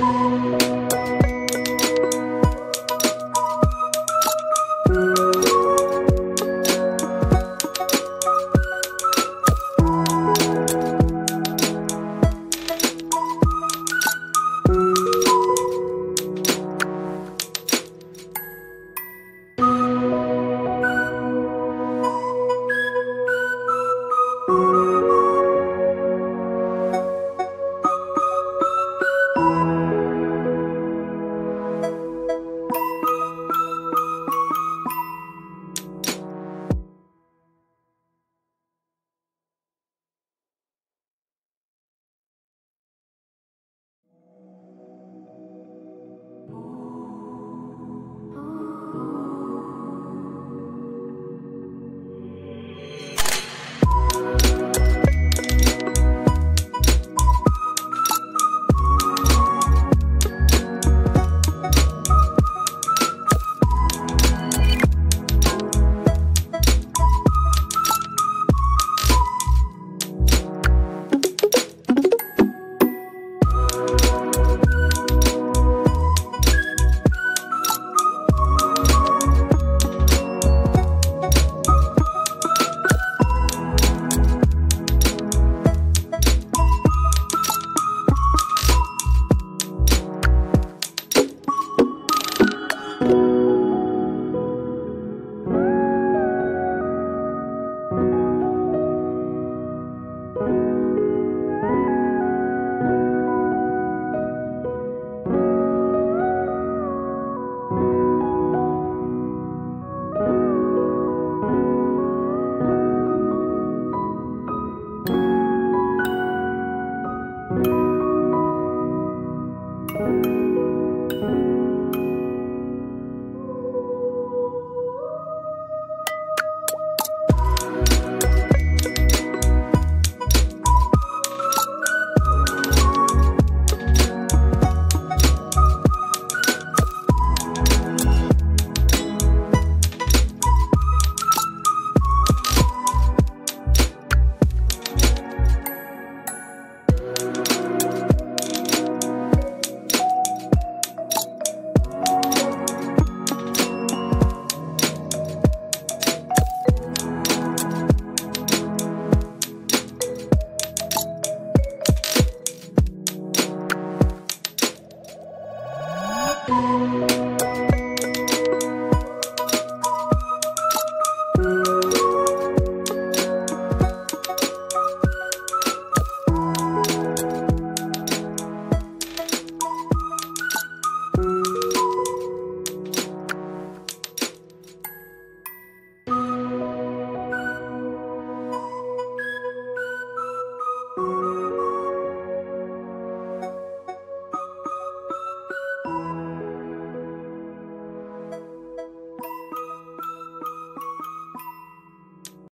Música